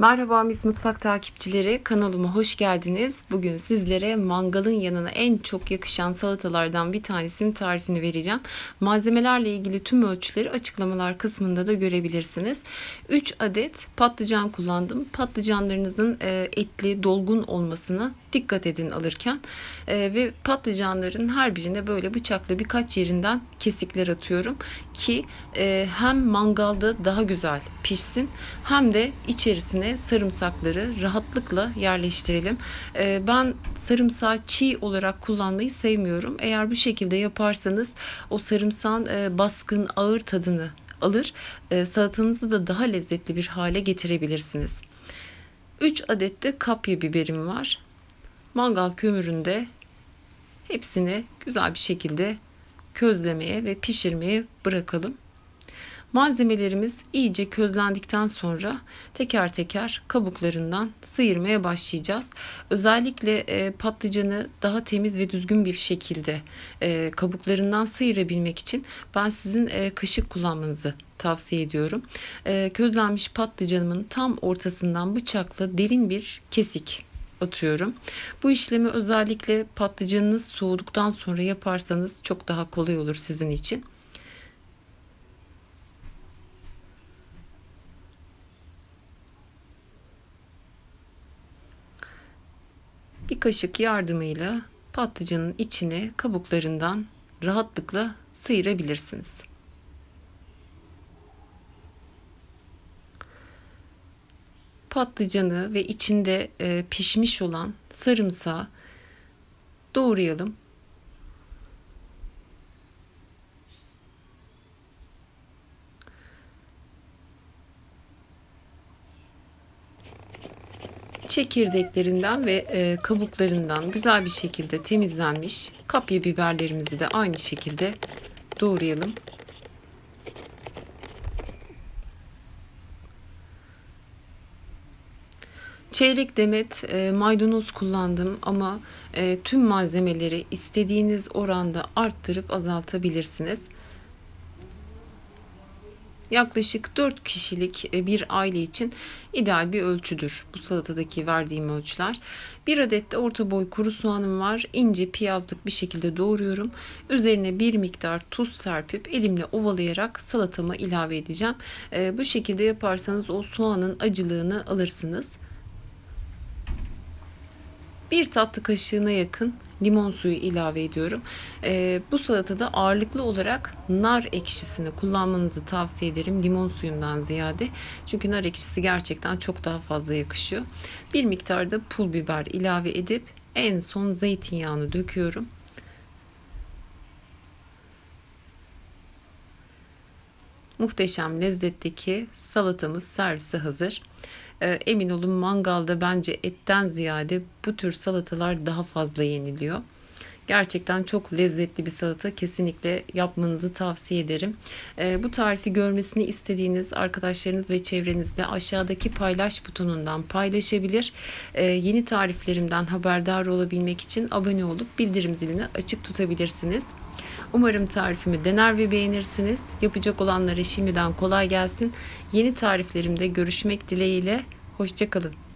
Merhaba Mis Mutfak takipçileri, kanalıma hoş geldiniz. Bugün sizlere mangalın yanına en çok yakışan salatalardan bir tanesinin tarifini vereceğim. Malzemelerle ilgili tüm ölçüleri açıklamalar kısmında da görebilirsiniz. 3 adet patlıcan kullandım. Patlıcanlarınızın e, etli, dolgun olmasına dikkat edin alırken. E, ve patlıcanların her birine böyle bıçakla birkaç yerinden kesikler atıyorum ki e, hem mangalda daha güzel pişsin hem de içerisine sarımsakları rahatlıkla yerleştirelim. Ee, ben sarımsağı çiğ olarak kullanmayı sevmiyorum. Eğer bu şekilde yaparsanız o sarımsağın e, baskın ağır tadını alır. E, salatanızı da daha lezzetli bir hale getirebilirsiniz. 3 adet de kapya biberim var. Mangal kömüründe hepsini güzel bir şekilde közlemeye ve pişirmeye bırakalım. Malzemelerimiz iyice közlendikten sonra teker teker kabuklarından sıyırmaya başlayacağız. Özellikle e, patlıcanı daha temiz ve düzgün bir şekilde e, kabuklarından sıyırabilmek için ben sizin e, kaşık kullanmanızı tavsiye ediyorum. közlenmiş patlıcanımın tam ortasından bıçakla derin bir kesik atıyorum. Bu işlemi özellikle patlıcanınız soğuduktan sonra yaparsanız çok daha kolay olur sizin için. Kaşık yardımıyla patlıcanın içini kabuklarından rahatlıkla sıyırabilirsiniz. Patlıcanı ve içinde e, pişmiş olan sarımsağı doğrayalım. Çekirdeklerinden ve e, kabuklarından güzel bir şekilde temizlenmiş kapya biberlerimizi de aynı şekilde doğrayalım. Çeyrek demet e, maydanoz kullandım ama e, tüm malzemeleri istediğiniz oranda arttırıp azaltabilirsiniz. Yaklaşık 4 kişilik e, bir aile için ideal bir ölçüdür bu salatadaki verdiğim ölçüler. Bir adet de orta boy kuru soğanım var. İnce piyazlık bir şekilde doğruyorum. Üzerine bir miktar tuz serpip elimle ovalayarak salatama ilave edeceğim. E, bu şekilde yaparsanız o soğanın acılığını alırsınız. Bir tatlı kaşığına yakın limon suyu ilave ediyorum. E, bu salatada ağırlıklı olarak nar ekşisini kullanmanızı tavsiye ederim limon suyundan ziyade. Çünkü nar ekşisi gerçekten çok daha fazla yakışıyor. Bir miktarda pul biber ilave edip en son zeytinyağını döküyorum. Muhteşem lezzetteki salatamız servise hazır. Ee, emin olun mangalda bence etten ziyade bu tür salatalar daha fazla yeniliyor. Gerçekten çok lezzetli bir salata. Kesinlikle yapmanızı tavsiye ederim. E, bu tarifi görmesini istediğiniz arkadaşlarınız ve çevrenizde aşağıdaki paylaş butonundan paylaşabilir. E, yeni tariflerimden haberdar olabilmek için abone olup bildirim zilini açık tutabilirsiniz. Umarım tarifimi dener ve beğenirsiniz. Yapacak olanlara şimdiden kolay gelsin. Yeni tariflerimde görüşmek dileğiyle. Hoşçakalın.